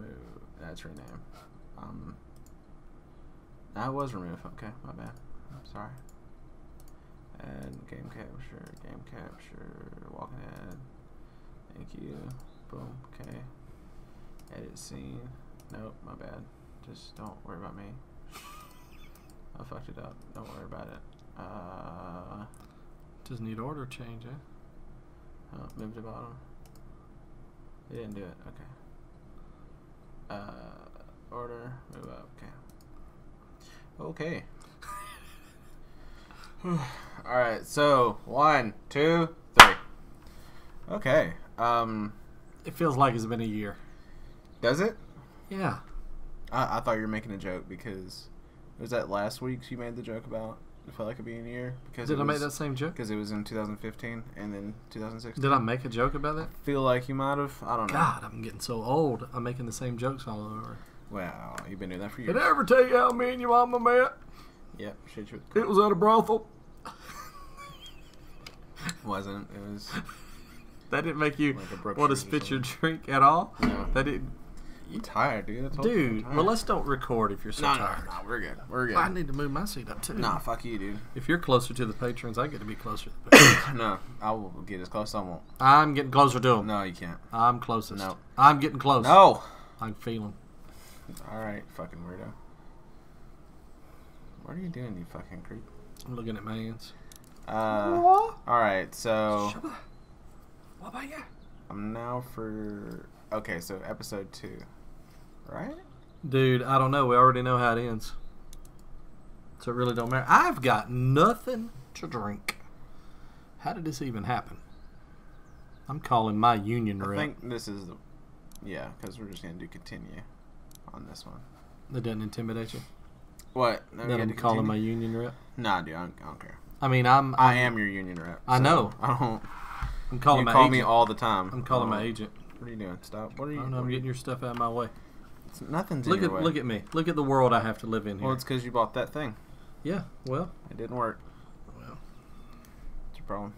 remove. That's rename. Um. That was remove. Okay, my bad. I'm sorry. And game capture, game capture, walking head. Thank you. Boom. Okay. Edit scene. Nope, my bad. Just don't worry about me. I fucked it up. Don't worry about it. Uh, Just need order change, eh? oh, move to bottom. They didn't do it. Okay. Uh, order, move up. Okay. Okay. All right. So one, two, three. Okay. Um, It feels like it's been a year. does it? Yeah. I, I thought you were making a joke because was that last week's you made the joke about it felt like it'd be a year because Did it I make was- that same joke? because it was in 2015 and then 2016. Did I make a joke about that? feel like you might have. I don't know. God, I'm getting so old. I'm making the same jokes all over. Well, you've been doing that for years. Did I ever tell you how me and your mama met? Yep. Shit, you It was at a brothel. wasn't. It was. That didn't make you Like want to spit your drink at all. No. That didn't. You tired, dude? I told you Dude, tired. well, let's don't record if you're so No, no, tired. no, we're good. We're good. I need to move my seat up too. Nah, fuck you, dude. If you're closer to the patrons, I get to be closer to the patrons. no, I will get as close as I want. I'm getting closer to them. No, you can't. I'm closest. No. I'm getting close. No. I'm feeling. All right, fucking weirdo. What are you doing, you fucking creep? I'm looking at my hands. Uh, all right, so. What about you? I'm now for okay, so episode two, right? Dude, I don't know. We already know how it ends. So it really don't matter. I've got nothing to drink. How did this even happen? I'm calling my union I rep. I think this is the yeah, because we're just gonna do continue on this one. That doesn't intimidate you. What? No, that I'm calling my union rep. Nah, dude, I don't, I don't care. I mean, I'm. I I'm your union rep. I so know. I don't. I'm calling you my call agent. me all the time. I'm calling my uh-huh. agent. What are you doing? Stop. What are I you? don't know. I'm are you- getting your stuff out of my way. It's- nothing's Look at way. look at me. Look at the world I have to live in here. Well, it's because you bought that thing. yeah. Well. It didn't work. Well. What's your problem?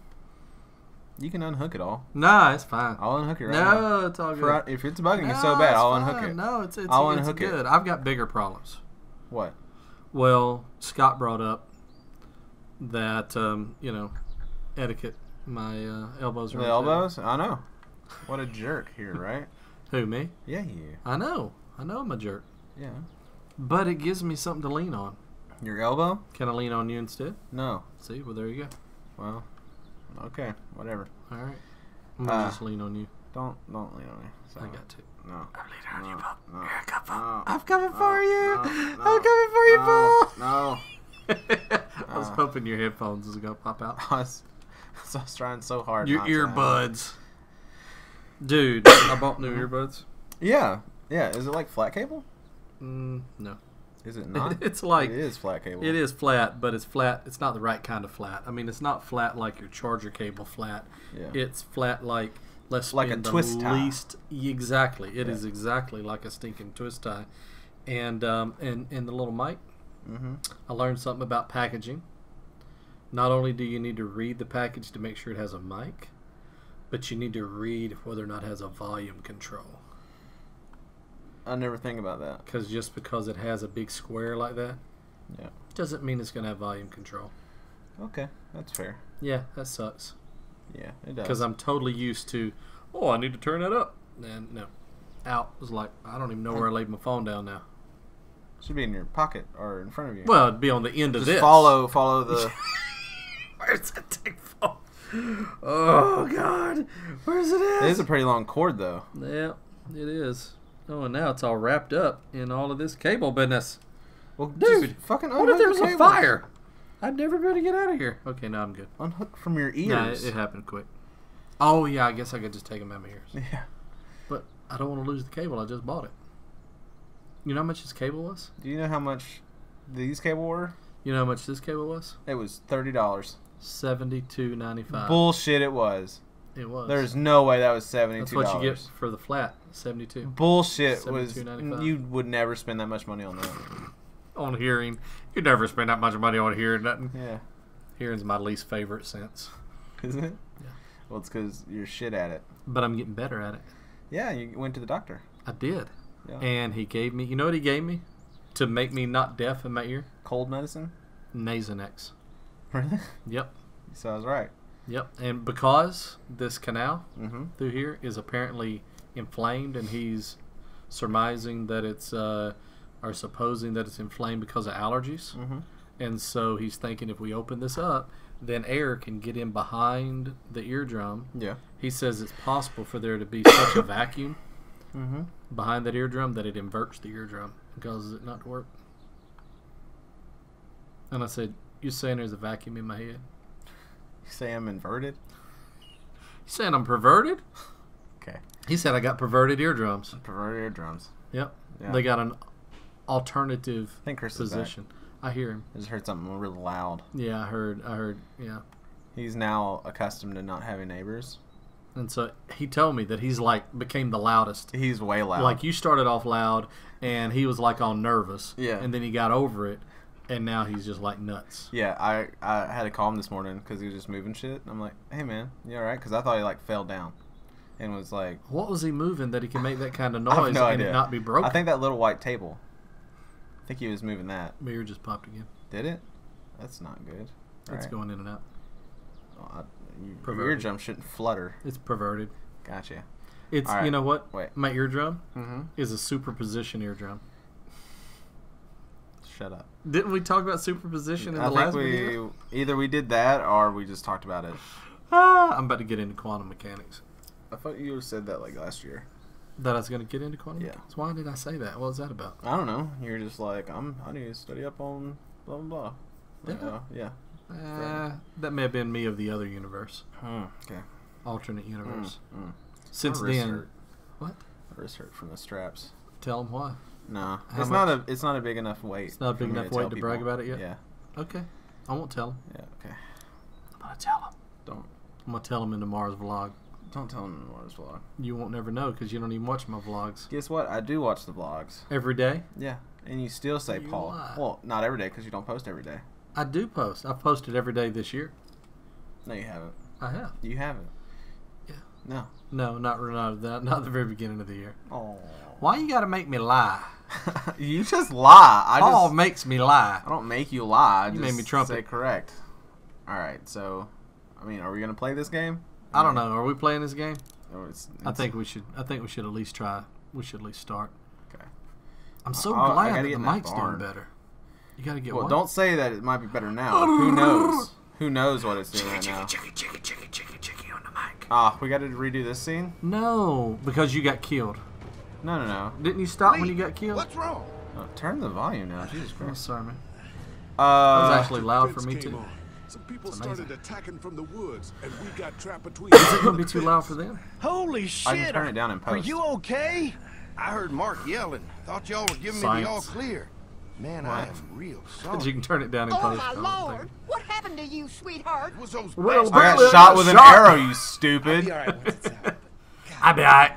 You can unhook it all. Nah, it's fine. I'll unhook it right now. no, it's all good. For, if it's bugging you so bad, I'll fine. unhook it. No, it's it's, I'll it's unhook it. good. I've got bigger problems. What? Well, Scott brought up that um, you know etiquette. My uh, elbows are The elbows? I know. What a jerk here, right? Who me? Yeah, you. I know. I know I'm a jerk. Yeah. But it gives me something to lean on. Your elbow? Can I lean on you instead? No. See, well there you go. Well, okay, whatever. All right. I'm gonna Uh, just lean on you. Don't don't lean on me. So, I got to. no. I'm leaning on No, you, Bob. no, Here I come, Bob. no, I'm coming no, for you. no, I'm coming for you, no, Bob. No. I was Uh. hoping your headphones was gonna pop out. I was, I was trying so hard. Your not to. earbuds. Dude, I bought new earbuds. Yeah. Yeah. Is it like flat cable? Mm, no. Is it not? it's like it is flat cable. It is flat, but it's flat. It's not the right kind of flat. I mean, it's not flat like your charger cable flat. Yeah. It's flat like let's Like a twist tie. least. Exactly, It is Yeah. exactly like a stinking twist tie. And um, and and the little mic. mm-hmm. I learned something about packaging. Not only do you need to read the package to make sure it has a mic, but you need to read whether or not it has a volume control. I never think about that. Because just because it has a big square like that, Yeah. doesn't mean it's going to have volume control. Okay, that's fair. Yeah, that sucks. Yeah, it does. because I'm totally used to. Oh, I need to turn that up. And no, out was like I don't even know where I laid my phone down now. should be in your pocket or in front of you. Well, it'd be on the end of just this. follow follow the. Where's that dang phone? Oh God, where's it at? it is a pretty long cord though. yeah, it is. Oh, and now it's all wrapped up in all of this cable business. Well, Dude, fucking What if there the was a fire? I'd never be able to get out of here. Okay, now I'm good. Unhook from your Nah, ears. it, it happened quick. Oh yeah, I guess I could just take them out of my ears. yeah. But I don't want to lose the cable. I just bought it. You know how much this cable was? Do you know how much these cable were? You know how much this cable was? It was thirty dollars. Seventy-two ninety-five. Bullshit! It was. It was. There's no way that was seventy two. That's what you get for the flat. Seventy-two Bullshit was. $72.95. You would never spend that much money on that. on hearing. you'd never spend that much money on hearing nothing. Yeah. Hearing's my least favorite sense, Isn't it? Yeah. Well, it's because you're shit at it. but I'm getting better at it. Yeah, you went to the doctor. I did. Yeah. and he gave me. You know what he gave me to make me not deaf in my ear? Cold medicine. Nasonex. Really? Yep. So I was right. Yep. And because this canal Mm-hmm. through here is apparently inflamed, and he's surmising that it's, uh, or supposing that it's inflamed because of allergies. Mm-hmm. And so he's thinking if we open this up, then air can get in behind the eardrum. Yeah. He says it's possible for there to be such a vacuum Mm-hmm. behind that eardrum that it inverts the eardrum and causes it not to work. And I said, You're saying there's a vacuum in my head? You say I'm inverted? You saying I'm perverted? Okay. He said I got perverted eardrums. Perverted eardrums. Yep. Yeah. They got an alternative I think Chris position. I hear him. I just heard something really loud. Yeah, I heard. I heard. Yeah. He's now accustomed to not having neighbors. And so he told me that he's like became the loudest. He's way loud. Like you started off loud, and he was like all nervous. Yeah. And then he got over it, and now he's just like nuts. yeah, I I had to call him this morning because he was just moving shit. And I'm like, hey man, you all right? Because I thought he like fell down, and was like, What was he moving that he can make that kind of noise no and idea. it not be broken? I think that little white table. I think he was moving that. My ear just popped again. Did it? That's not good. It's Alright. going in and out. Well, I, you, your eardrum shouldn't flutter. It's perverted. Gotcha. It's right. you know what? Wait. My eardrum Mm-hmm. is a superposition eardrum. Shut up. Didn't we talk about superposition in I the think last we video? either we did that or we just talked about it. Ah, I'm about to get into quantum mechanics. I thought you said that like last year. That I was going to get into quantum Yeah. mechanics. Why did I say that? What was that about? I don't know. You're just like I'm. I need to study up on blah blah blah. Uh, yeah. Uh, that may have been me of the other universe, Hmm. Okay. alternate universe. Mm, mm. Since then, hurt. what? My wrist hurt from the straps. Tell them why. No, How it's not a. It's not a big enough weight. It's not a big enough weight to brag people. about it yet? Yeah. Okay, I won't tell. Yeah. Okay. I'm gonna tell them. Don't I'm gonna tell them in tomorrow's vlog. don't tell them in Laura's vlog. You won't never know because you don't even watch my vlogs Guess what? I do watch the vlogs. every day. Yeah. And you still say You Paul. lie. Well, not every day because you don't post every day. I do post. I've posted every day this year. No, you haven't. I have. You haven't. Yeah. No. No, not not not, not the very beginning of the year. Oh. Why you gotta make me lie? you just lie. I Paul just. makes me lie. I don't make you lie. I You just made me trumpet. Say correct. All right. So, I mean, are we gonna play this game? I don't know. Are we playing this game? Or it's, I think we should. I think we should at least try. We should at least start. Okay. I'm so I'll- glad that the in that mic's doing better. You gotta get Well, what? don't say that it might be better now. Who knows? Who knows what it's doing right now? chicky, chicky, chicky, chicky, chicky on the mic. Ah, we got to redo this scene. No, because you got killed. No, no, no. Didn't you stop when you got killed? What's wrong? Oh, turn the volume down. Jesus Oh, Christ. sorry, man. Uh, That was actually loud for me Fence came too. on. Some people started attacking from the woods, and we got trapped between. Is it gonna be too loud for them? Holy shit! I can turn it down in post. Are you okay? I heard Mark yelling. Thought y'all were giving me the all clear. Man, I am real sorry. You can turn it down in Oh post. my lord! think. What happened to you, sweetheart? It was those Well. I got shot with an arrow, you stupid. Be all right once it's out. I'll be alright.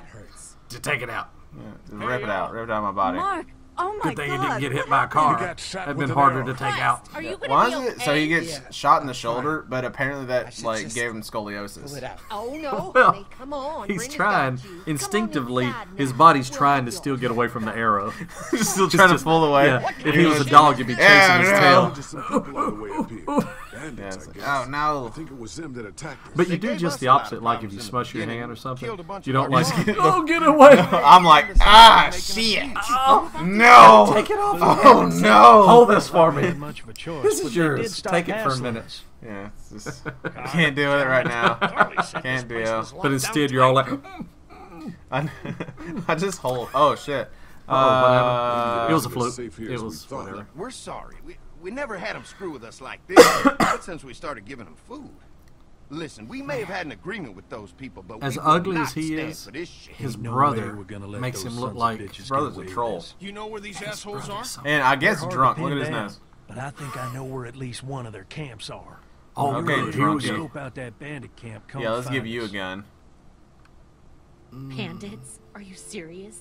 To take it out. Yeah, just rip it out. Rip it out of my body. Mark, oh my Good thing god! you didn't get hit by a car. You got shot That'd with been harder to take out. Are you Why be is it? So he gets Yeah. shot in the shoulder, but apparently that like gave him Pull it scoliosis. Oh no, Well, honey, come on. He's Brenda's trying got on instinctively. His body's We'll trying to still all. get away from the arrow. He's still trying to pull away. Yeah, if he was a dog, you'd be chasing Yeah, his no. tail. Just some people on the way up here. Bandits, Yeah, I it's like, guess. oh no. I think it was them that attacked us. But you They do just the a lot of opposite. Like if you in smush your hand or something, a bunch you don't like. dogs. Oh, get away! I'm like, ah, shit. No. Take it off. Oh no. Hold this for me. Much of a choice. This is yours. Take it for a minute. Yeah, it's just, can't do it right now. Charlie Can't place do. was But instead, you're all like, I, I just hold. Oh shit. Uh-oh, what Uh. It was a As fluke. It we was thought. whatever. We're sorry. We, we never had them screw with us like this. Not since we started giving them food. Listen, we may have had an agreement with those people, but As we ugly as he is, for his No brother way gonna let makes him look sons of like. his brother's get a troll. this. You know where these assholes are? And I guess They're drunk. Look at his nose. But I think I know where at least one of their camps are. Oh, Okay, good. Here we drunkie. go. Scope out that bandit camp. Come Yeah, let's find give you a gun. Bandits? Are you serious?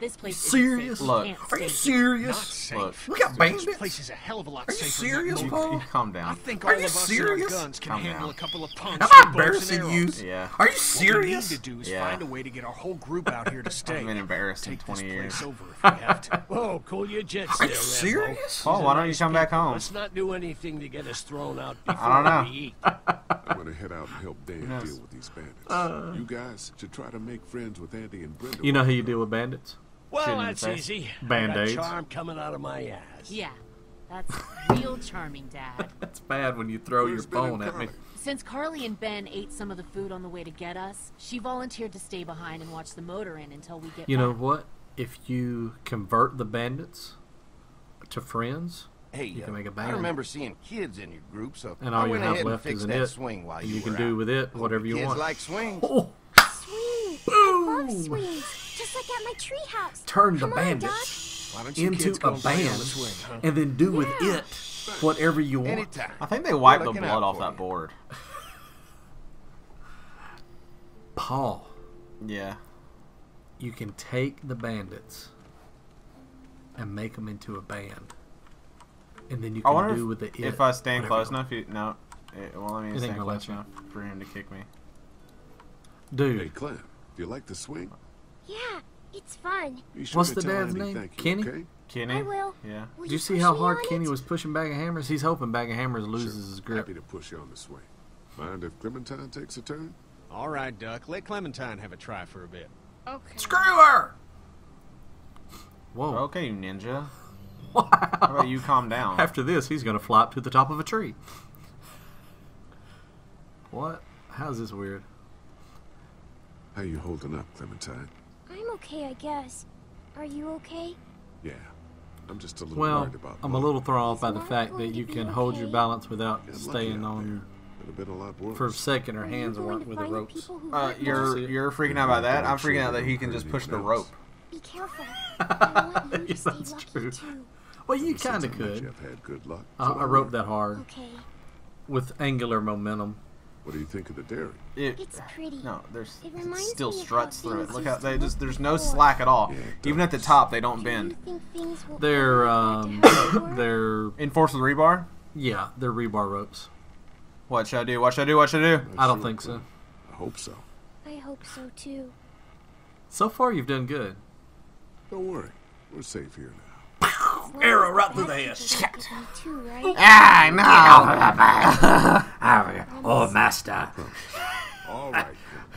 This place is Serious? Look. Are you serious? safe. We got This bandits. place is a hell of a lot Are you safer serious, than that Paul? You calm I think Are all you of us serious? and guns can Calm handle down. a couple of punks. Am I bows and embarrassing you? arrows. Yeah. Are you serious? What serious? we need to do is Yeah. find a way to get our whole group out here to stay. I've been embarrassed in Take 20 this years. place over if we have to. Whoa, cool your jets Are you Rambo. serious? Paul, why don't you come back home? Let's not do anything to get us thrown out before I don't know. we eat. I'm gonna head out and help Dan deal with these bandits. Uh. you guys should try to make friends with Andy and Brenda. You know how you deal with bandits? Well, Shooting in the that's face. easy. Band-Aids. Charm coming out of my ass. Yeah, that's real charming, Dad. That's bad when you throw Where's your Ben phone at me. Since Carly and Ben ate some of the food on the way to get us, she volunteered to stay behind and watch the motor inn until we get You know what? If you convert the bandits to friends, Hey, You uh, can make a band. I remember seeing kids in your group, so and I all you went have ahead and left fixed is an that it, swing while and you, you can were do with it whatever you kids want. like swings. Oh, Swings. I love Boom. swings. Just like at my treehouse. turn the Come on, bandits Why into a go and play on band the huh? and then do with it whatever you want. Anytime. I think they wiped the blood off that you. board. Paul, Yeah. you can take the bandits and make them into a band, and then you can do if, with the it. if I stand close enough. You, no. Eh, it won't let me It stand gonna close let you. enough for him to kick me. dude. Hey, Clem, do you like the swing? Yeah, it's fun. Sure What's the dad's name? You, Kenny? Okay? Kenny? I will. Yeah. Will Did you see how hard Kenny it? was pushing Bag of Hammers? He's hoping Bag of Hammers loses Sure. his grip. Happy to push you on the swing. Mind if Clementine takes a turn? All right, Duck. Let Clementine have a try for a bit. Okay. Screw her! Whoa. Okay, ninja. Wow. How about you calm down? After this, he's going to fly up to the top of a tree. What? How's this weird? How you holding up, Clementine? I'm okay, I guess. Are you okay? Yeah. I'm just a little Well, worried about I'm a little thrown off by the fact that you be can hold your balance without Getting lucky staying on. there. Could have been a lot worse. For a second, her hands going weren't with the ropes. Uh, you're you're freaking out about that. I'm freaking out that he can just push the rope. Be careful. You Yes, that's true. too. Well, you kind of could. I've had good luck. I, so I don't roped that hard Okay. with angular momentum. What do you think of the dairy? It, It's pretty. no, there's It it still me of how struts through it. Look how they just there's no slack at all. Yeah, Even at the top, they don't Do bend. you think things will They're ever um, get back to how they were? they're enforced with rebar. yeah, they're rebar ropes. What should I do? What should I do? What should I do? I don't think so. I hope so. I hope so too. So far, you've done good. Don't worry. We're safe here now. Arrow right through the head. Shit. Too, right? Ah, Oh, master. All right,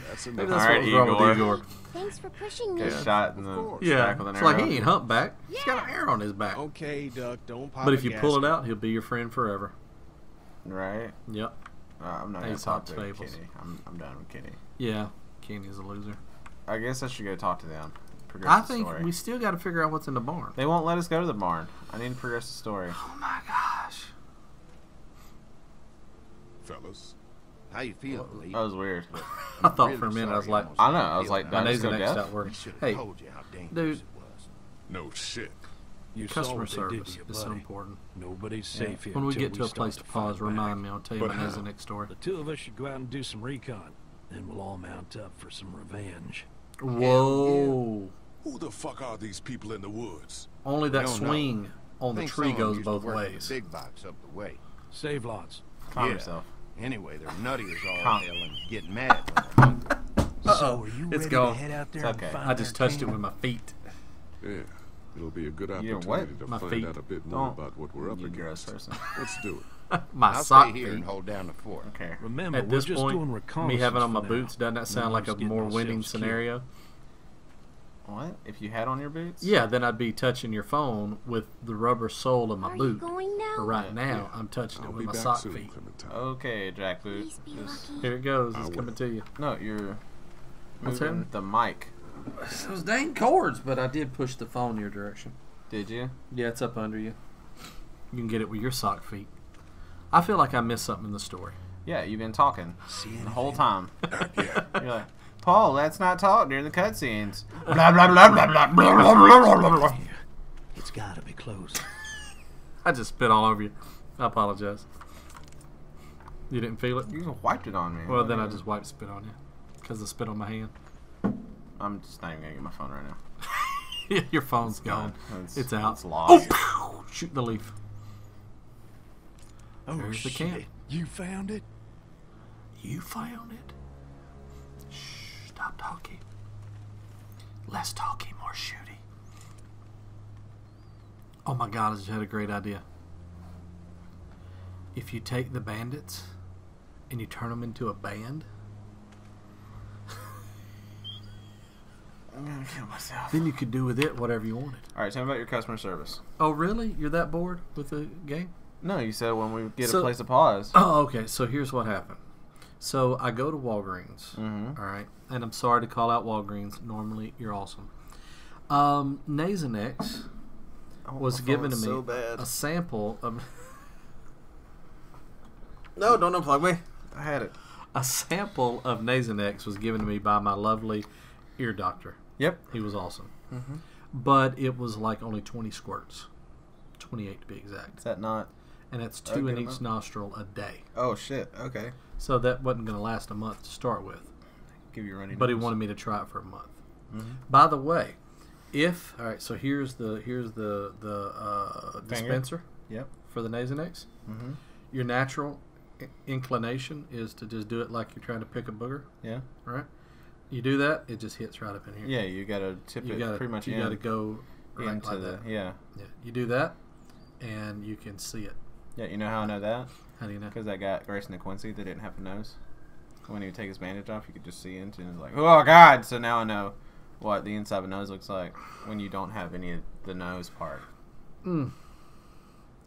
That's enough. Maybe that's All right, what wrong with Igor. Igor. Thanks for pushing me. Get shot in the. Yeah, back with an it's arrow. like he ain't humpback. He's got an arrow on his back. Okay, Duck. Don't pop But if you pull it out, he'll be your friend forever. Right. Yep. Uh, I'm not gonna talk to fables. Kitty. I'm I'm done with Kitty. Yeah. Kenny's a loser. I guess I should go talk to them. Progress I the think story. we still got to figure out what's in the barn. They won't let us go to the barn. I need to progress the story. Oh my gosh. Fellas, How you feel, Lee? That was weird. I thought Really for a minute I was sorry like, almost I know. I was like, you. did I my just name's go gonna deaf? stop working. Should have Hey, told you how dangerous dude. it was. no shit. You customer what they did service you, is so buddy. important. Nobody's safe here. When we get to a place to pause, fight back. remind me. I'll tell you But my how? next story. The two of us should go out and do some recon. Then we'll all mount up for some revenge. Whoa. Who the fuck are these people in the woods? Only that don't know. swing on the tree some of 'em goes both ways. Big box up the way. Save lots. Calm Yeah. yourself. Anyway, they're nutty as all Calm. hell and get mad when they're hungry. So are you It's ready gone. to head out there It's and okay. find I just their touched it with my feet. Yeah, it'll be a good opportunity did to My find feet. out a bit more Don't. about what we're up You against. Let's do it. My I'll sock stay here feet. and hold down the fort. Okay. Remember, At we're this just point, doing me having on my now. boots, doesn't that sound like a more winning scenario? killed. Scenario? What? If you had on your boots? Yeah, then I'd be touching your phone with the rubber sole of my Are you boot. going now? But right now, I'm touching I'll it with my sock soon, feet. Clementine. Okay, Jack Boot. Please be Just- lucky. Here it goes. It's coming to you. no, you're What's moving the mic. Those dang cords, but I did push the phone your direction. Did you? Yeah, it's up under you. You can get it with your sock feet. I feel like I missed something in the story. Yeah, you've been talking the whole time. Yeah. You're like, Paul, let's not talk during the cutscenes. Blah blah blah blah blah blah blah blah blah blah. It's gotta be close. I just spit all over you. I apologize. You didn't feel it? You wiped it on me. Well, then I just wiped spit on you. Because I spit on my hand. I'm just not even gonna get my phone right now. Your phone's gone. It's- It's, out. it's lost. Oh, pow! shoot the leaf. Oh, There's the camp. You found it? You found it. Shh, stop talking. Less talking, more shooty. Oh my god, I just had a great idea. If you take the bandits and you turn them into a band, I'm gonna kill myself. then you could do with it whatever you wanted. All right, tell me about your customer service. Oh, really? You're that bored with the game? No, you said when we get So- a place to pause. Oh, okay. So here's what happened. So I go to Walgreens. Mhm. all right, and I'm sorry to call out Walgreens. Normally, you're awesome. Um, Nasonex Oh, was given to me so bad. a sample of No, don't unplug me. I had it. a sample of Nasonex was given to me by my lovely ear doctor. Yep. He was awesome. Mm-hmm. But it was like only 20 squirts, 28 to be exact, Is that not? and that's two in each amount? nostril a day. Oh shit. Okay. So that wasn't going to last a month to start with. Give you runny. but he wanted me to try it for a month. Mhm. By the way, if all right, so here's the here's the the uh, dispenser Yep. for the Nasonex. Mm-hmm. Your natural inclination is to just do it like you're trying to pick a booger, Yeah. right? You do that, it just hits right up in here. Yeah. You gotta tip you it got pretty much you got to go right into like the that. yeah. Yeah, you do that, and you can see it. Yeah. You know how I know that? How do you know? Because that guy Grayson DeQuincy they didn't have a nose. When he would take his bandage off, you could just see into it. And it's like, oh god! So now I know what the inside of a nose looks like when you don't have any of the nose part. Mm.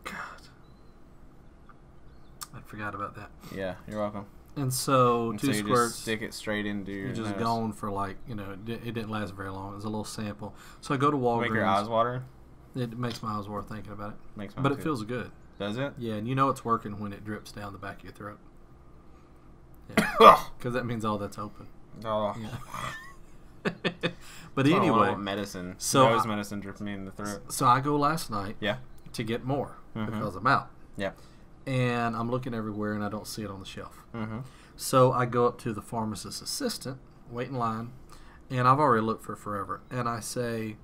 God, I forgot about that. Yeah. You're welcome. And so And two so you squirts. just stick it straight into your You're just nose. gone for like you know it, it didn't last very long. It was a little sample. So I go to Walgreens. Make your eyes water. It makes my eyes water thinking about it. Makes But it too. feels good. Does it? Yeah, and you know it's working when it drips down the back of your throat. Yeah, because that means all that's open. Oh. Yeah. but anyway, medicine. so nose I- medicine dripping me in the throat. so I go last night Yeah. to get more Mhm. because I'm out, Yeah. and I'm looking everywhere and I don't see it on the shelf. Mm-hmm. So I go up to the pharmacist assistant, wait in line, and I've already looked for forever. And I say,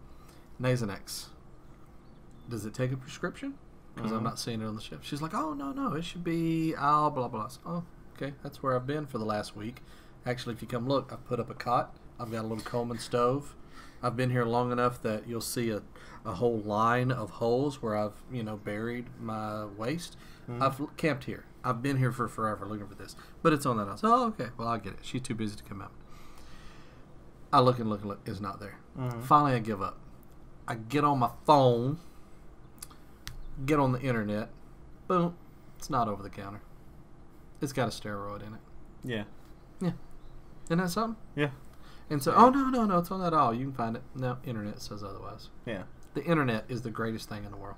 Nasonex, does it take a prescription? Because I'm Mhm. not seeing it on the shelf. She's like, oh, no, no, it should be, oh, blah, blah. So, oh, okay, that's where I've been for the last week. Actually, if you come look, I've put up a cot. I've got a little Coleman stove. I've been here long enough that you'll see a, a whole line of holes where I've, you know, buried my waste. I've camped here. I've been here for forever looking for this. But it's on that house. Oh, okay. Well, I get it. She's too busy to come out. I look and look and look. It's not there. Mhm. Finally, I give up. I get on my phone, get on the internet. Boom. It's not over the counter. It's got a steroid in it. Yeah. Yeah. Isn't that something? Yeah. And so, oh, no, no, no. It's on that all. You can find it. No, internet says otherwise. Yeah. The internet is the greatest thing in the world.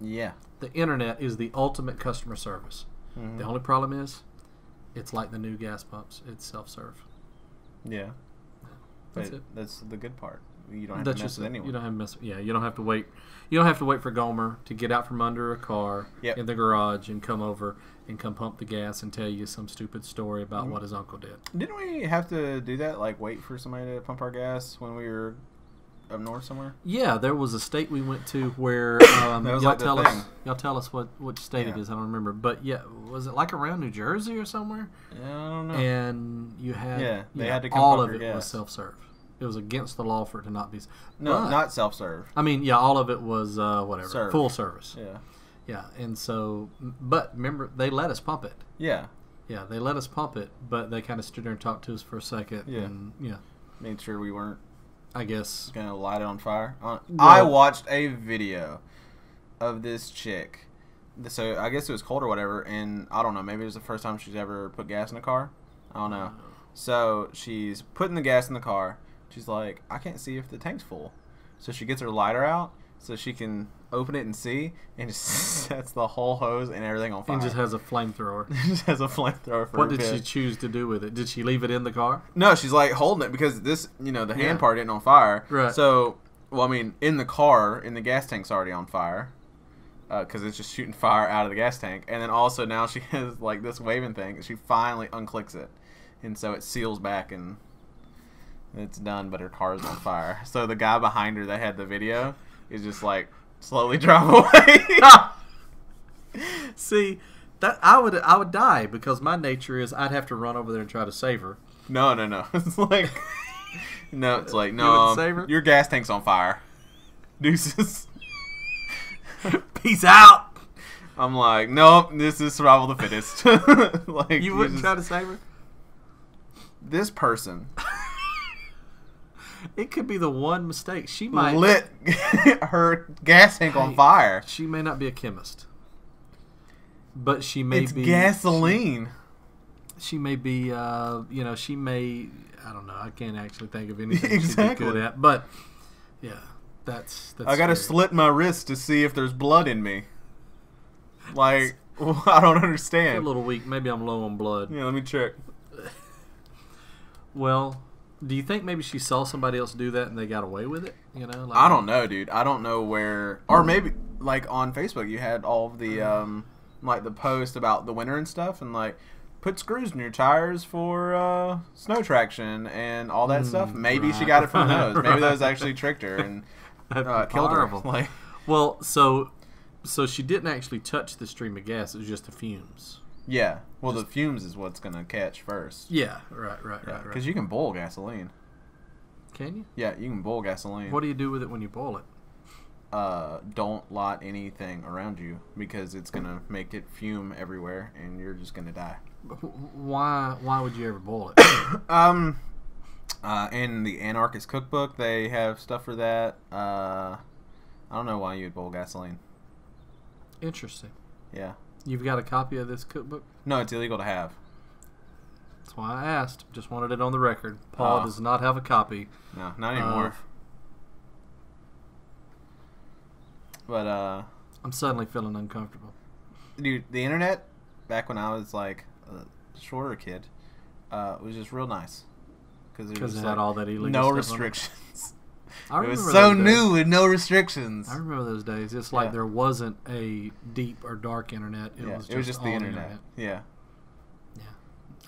Yeah. The internet is the ultimate customer service. Mhm. The only problem is, it's like the new gas pumps. It's self-serve. Yeah. That's But it. That's the good part. You don't have That's to mess just with anyone. You don't have to mess. Yeah, you don't have to wait. You don't have to wait for Gomer to get out from under a car Yep. in the garage and come over and come pump the gas and tell you some stupid story about Mm-hmm. what his uncle did. Didn't we have to do that? Like wait for somebody to pump our gas when we were up north somewhere? Yeah, there was a state we went to where um, y'all like tell us. Y'all tell us what which state it Yeah. is. I don't remember, but yeah, was it like around New Jersey or somewhere? Yeah, I don't know. And you had Yeah, they had to come all pump of it your was self-serve. It was against the law for it to not be. no, but- not self serve. I mean, yeah, all of it was uh, whatever, Serve. full service. Yeah. Yeah, and so, but remember, they let us pump it. Yeah. Yeah, they let us pump it, but they kind of stood there and talked to us for a second. Yeah. and yeah, Made sure we weren't I guess. gonna light it on fire. Uh, I watched a video of this chick. So I guess it was cold or whatever, and I don't know. Maybe it was the first time she's ever put gas in a car. I don't know. So she's putting the gas in the car. She's like, I can't see if the tank's full. So she gets her lighter out so she can open it and see, and just sets the whole hose and everything on fire. And just has a flamethrower. just has a flamethrower for what did she choose to do with it? Did she leave it in the car? No, she's like holding it because this, you know, the hand Yeah. part isn't on fire. Right. So, well, I mean, in the car, in the gas tank's already on fire uh, because it's just shooting fire out of the gas tank. And then also now she has like this waving thing. She finally unclicks it, and so it seals back and It's done, but her car's on fire. So the guy behind her that had the video is just like slowly drive away. See, that I would I would die because my nature is I'd have to run over there and try to save her. no, no, no. It's like no, it's like You no. her? Your gas tank's on fire. Deuces. Peace out. I'm like, nope. This is survival of the fittest. like You wouldn't just- try to save her. This person It could be the one mistake she might. lit her gas tank on fire. She may not be a chemist, but she may It's be gasoline. She, she may be. Uh, you know, she may. I don't know. I can't actually think of anything she'd be good at. But yeah, that's. that's I gotta slit my wrist to see if there's blood in me. Like, I don't You're a understand. little weak. Maybe I'm low on blood. Yeah, let me check. Well, do you think maybe she saw somebody else do that and they got away with it? You know, like, I don't know, dude. I don't know where, or maybe like on Facebook, you had all of the um, like the post about the winter and stuff, and like put screws in your tires for uh, snow traction and all that stuff. Maybe she got it from those. Maybe those actually tricked her and uh, killed her. Like, Well, so so she didn't actually touch the stream of gas. It was just the fumes. Yeah. Well, the fumes is what's gonna catch first. Yeah, right, right, Yeah, right, because right. you can boil gasoline. Can you? Yeah, you can boil gasoline. What do you do with it when you boil it? uh, don't lot anything around you because it's gonna make it fume everywhere and you're just gonna die. Why? Why would you ever boil it? Um, uh, in the Anarchist Cookbook, they have stuff for that. Uh, I don't know why you would boil gasoline. Interesting. Yeah, You've got a copy of this cookbook. no, it's illegal to have. That's why I asked. Just wanted it on the record. Paul Oh. does not have a copy. No, not anymore. of- But uh, I'm suddenly feeling uncomfortable. dude, the internet back when I was like a shorter kid, uh, was just real nice because it was it had all that illegal no restrictions. I it was so new with no restrictions. I remember those days. It's like Yeah. there wasn't a deep or dark internet. It yeah, was just, it was just the all internet. Yeah. Yeah.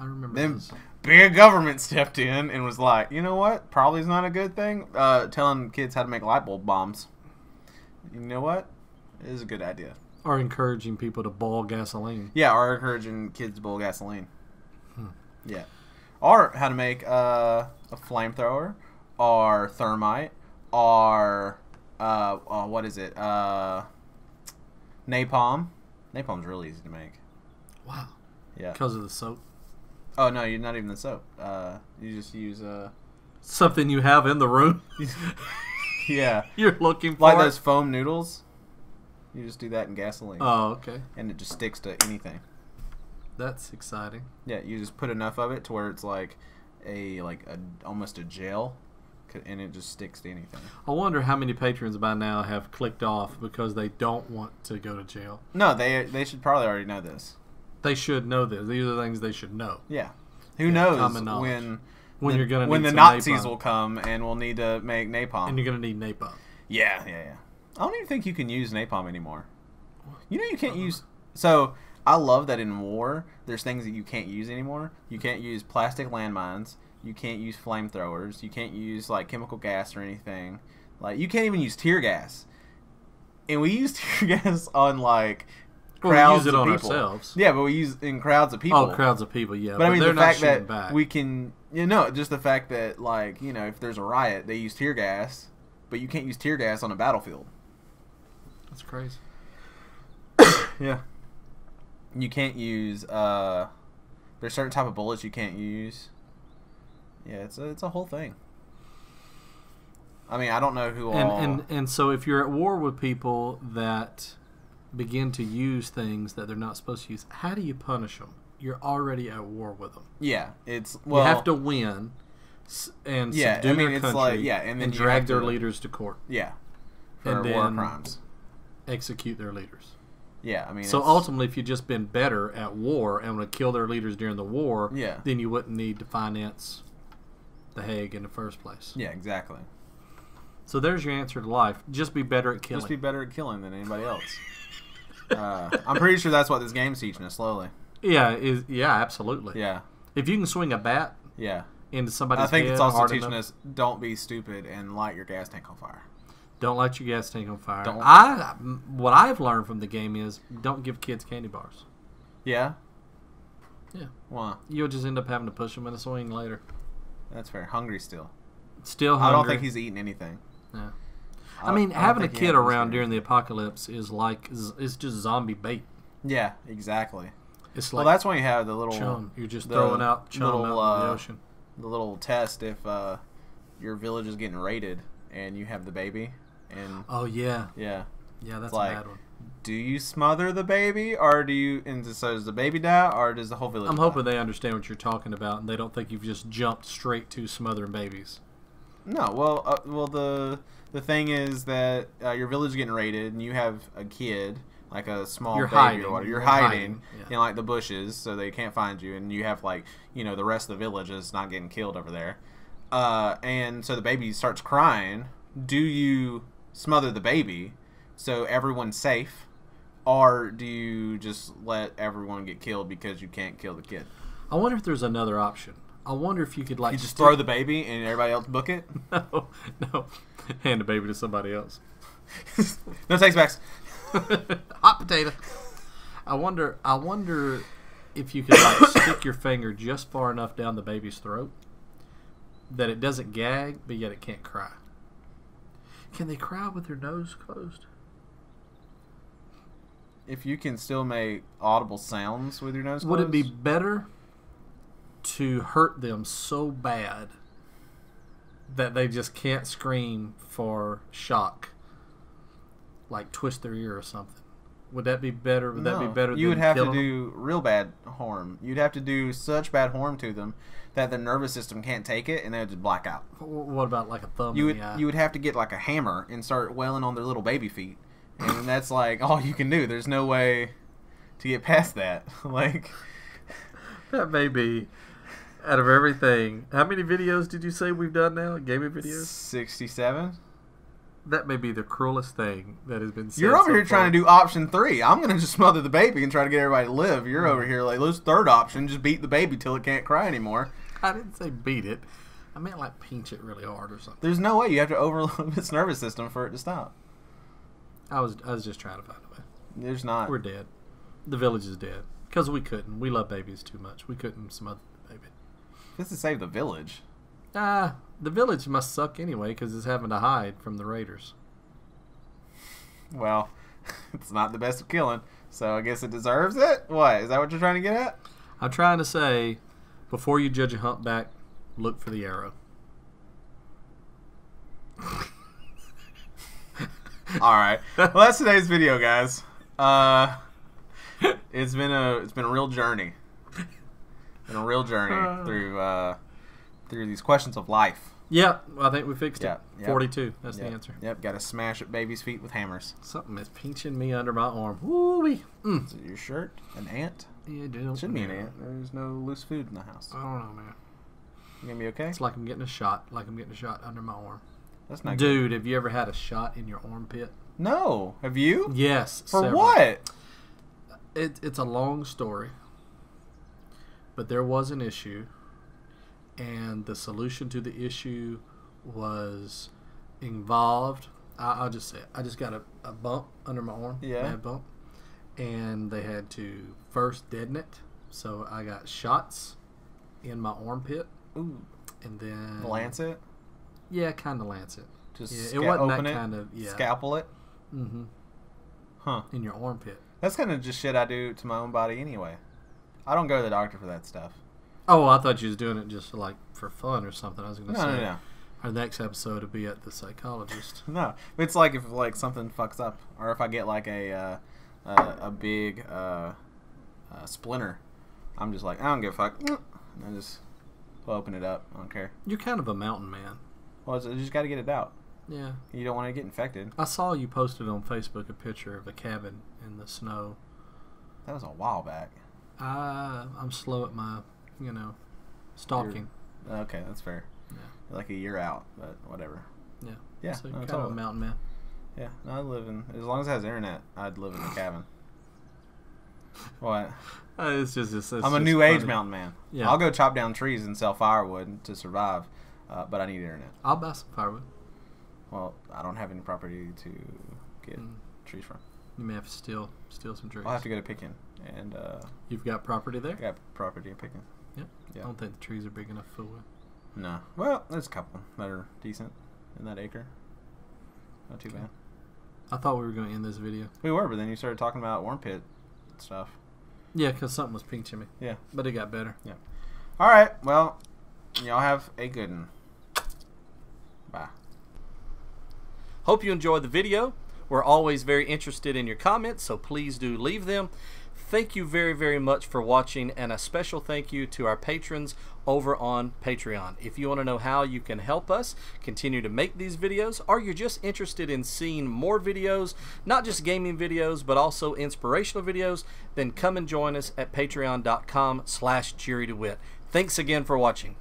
I remember Then those. big government stepped in and was like, you know what? Probably is not a good thing. Uh, telling kids how to make light bulb bombs. You know what? It is a good idea. Or encouraging people to boil gasoline. Yeah, or encouraging kids to boil gasoline. Hmm. Yeah. Or how to make uh, a flamethrower, or thermite, or uh, uh, what is it? Uh, napalm. Napalm's really easy to make. Wow. Yeah. Because of the soap. Oh no, you're not even the soap. Uh, you just use uh, Something you have in the room. yeah, You're looking for like those foam noodles. You just do that in gasoline, Oh, okay. and it just sticks to anything. That's exciting. Yeah, you just put enough of it to where it's like a like a almost a gel, and it just sticks to anything. I wonder how many patrons by now have clicked off because they don't want to go to jail. No, they they should probably already know this. They should know this. These are things they should know. Yeah, who Yeah, knows when When the, you're gonna when need the Nazis napalm. will come and we'll need to make napalm. And you're going to need napalm. Yeah, yeah, yeah. I don't even think you can use napalm anymore. You know you can't uh-huh. use. So I love that in war, there's things that you can't use anymore. You can't use plastic landmines. You can't use flamethrowers. You can't use like chemical gas or anything. Like you can't even use tear gas. And we use tear gas on like Well, we crowds use it of on people. ourselves. Yeah, but we use in crowds of people. Oh, crowds of people, yeah. But, I mean, they're the not fact that shooting back. we can, you know, just the fact that, like, you know, if there's a riot, they use tear gas, but you can't use tear gas on a battlefield. That's crazy. Yeah. You can't use, uh, there's certain type of bullets you can't use. Yeah, it's a, it's a whole thing. I mean, I don't know who And, all. and and so if you're at war with people that begin to use things that they're not supposed to use, how do you punish them? You're already at war with them. yeah, it's, well. you have to win and Yeah, I mean, their it's country like- yeah, and then you drag their to- leaders to court, Yeah. For and war crimes. execute their leaders. Yeah, I mean, So ultimately, if you'd just been better at war and would kill their leaders during the war, Yeah. then you wouldn't need to finance the Hague in the first place. Yeah, exactly. So there's your answer to life. Just be better at killing. Just be better at killing than anybody else. uh, I'm pretty sure that's what this game's teaching us slowly. yeah, is yeah, absolutely. Yeah, If you can swing a bat yeah, into somebody's I think head it's also teaching enough. us don't be stupid and light your gas tank on fire. Don't let your gas tank on fire. Don't. I what I've learned from the game is don't give kids candy bars. Yeah. Yeah. Why? You'll just end up having to push them in a swing later. That's fair. Hungry still. Still hungry. I don't think he's eating anything. Yeah. I I mean, don't having a kid around during the apocalypse is like it's just zombie bait. Yeah, exactly. It's like well, that's when you have the little chum. You're just the throwing out chum little, out in the uh, ocean. The little test if uh, your village is getting raided and you have the baby, and Oh yeah, yeah, yeah, that's like, a bad one. Do you smother the baby or do you? And so does the baby die or does the whole village? I'm die? hoping they understand what you're talking about and they don't think you've just jumped straight to smothering babies. No, well, uh, well the the thing is that uh, your village is getting raided and you have a kid, like a small You're baby hiding. or whatever. You're You're hiding, hiding, yeah. in like the bushes so they can't find you, and you have like you know the rest of the village is not getting killed over there, uh, and so the baby starts crying. Do you smother the baby so everyone's safe, or do you just let everyone get killed because you can't kill the kid? I wonder if there's another option. I wonder if you could like You just throw the baby and everybody else book it. no, no, hand the baby to somebody else. no takes backs. Hot potato. I wonder. I wonder if you could like stick your finger just far enough down the baby's throat that it doesn't gag, but yet it can't cry. Can they cry with their nose closed? If you can still make audible sounds with your nose Would it be better to hurt them so bad that they just can't scream for shock, like twist their ear or something? Would that be better? Would that be better? You would have to them? do real bad harm. You'd have to do such bad harm to them that the nervous system can't take it, and they would just black out. What about like a thumb? You would you would have to get like a hammer and start wailing on their little baby feet, and that's like all you can do. There's no way to get past that. like That may be out of everything. How many videos did you say we've done now? Gaming videos? sixty-seven. That may be the cruelest thing that has been said. You're over so here trying to do option three. I'm gonna just smother the baby and try to get everybody to live. You're over here like, let's third option, just beat the baby till it can't cry anymore. I didn't say beat it. I meant like pinch it really hard or something. There's no way you have to overload its nervous system for it to stop. I was I was just trying to find a way. There's not. We're dead. The village is dead because we couldn't. We love babies too much. We couldn't smother the baby. This is save the village. Ah, the village must suck anyway because it's having to hide from the raiders. Well, it's not the best of killing, so I guess it deserves it. What is that? What you're trying to get at? I'm trying to say, before you judge a humpback, look for the arrow. All right. Well, that's today's video, guys. Uh, it's been a it's been a real journey. Been a real journey through uh, through these questions of life. Yep, I think we fixed Yeah, it. yep. 42. That's Yep. the answer. Yep. Got to smash at baby's feet with hammers. Something is pinching me under my arm. Woo-wee. Mm. Is it your shirt? An ant? Yeah, dude. Shouldn't be an ant. There's no loose food in the house. I don't know, man. You gonna be okay? It's like I'm getting a shot. Like I'm getting a shot under my arm. That's not good. Dude, have you ever had a shot in your armpit? No. Have you? Yes. For several. what? It, it's a long story, but there was an issue, and the solution to the issue was involved. I, I'll just say it. I just got a, a bump under my arm. Yeah. Bad bump. And they had to first deaden it. So I got shots in my armpit. Ooh. And then. Lancet? Yeah, kind of lancet. Just yeah, it wasn't open that it, kind of. Yeah. Scalpel it? Mm-hmm. Huh. In your armpit. That's kind of just shit I do to my own body anyway. I don't go to the doctor for that stuff. Oh, I thought you was doing it just like for fun or something. I was gonna No, say. no, no. Our next episode will be at the psychologist. No, it's like if like something fucks up, or if I get like a uh, a, a big uh, uh, splinter, I'm just like I don't give a fuck. And I just open it up. I don't care. You're kind of a mountain man. Well, it's, you just got to get it out. Yeah. You don't want to get infected. I saw you posted on Facebook a picture of a cabin in the snow. That was a while back. I I'm slow at my, you know, stalking. Okay, that's fair. Yeah. You're like a year out, but whatever. Yeah. Yeah, So no, you're kind totally. of a mountain man. Yeah, no, I live in as long as it has internet, I'd live in a cabin. What? Uh, it's just, it's, it's I'm a new age funny. mountain man. Yeah. I'll go chop down trees and sell firewood to survive, uh, but I need internet. I'll buy some firewood. Well, I don't have any property to get Mm. trees from. You may have to steal steal some trees. I'll have to go to Pickin, and uh, You've got property there. I got property in Pickin. Yep. Yeah. I don't think the trees are big enough for with. No. Well, there's a couple that are decent in that acre. Not too bad. I thought we were going to end this video. We were, but then you started talking about worm pit stuff. Yeah, because something was pinching me. Yeah. But it got better. Yeah. All right. Well, y'all have a good one. Hope you enjoyed the video. We're always very interested in your comments, so please do leave them. Thank you very, very much for watching, and a special thank you to our patrons over on Patreon. If you want to know how you can help us continue to make these videos, or you're just interested in seeing more videos, not just gaming videos, but also inspirational videos, then come and join us at patreon.com slash. Thanks again for watching.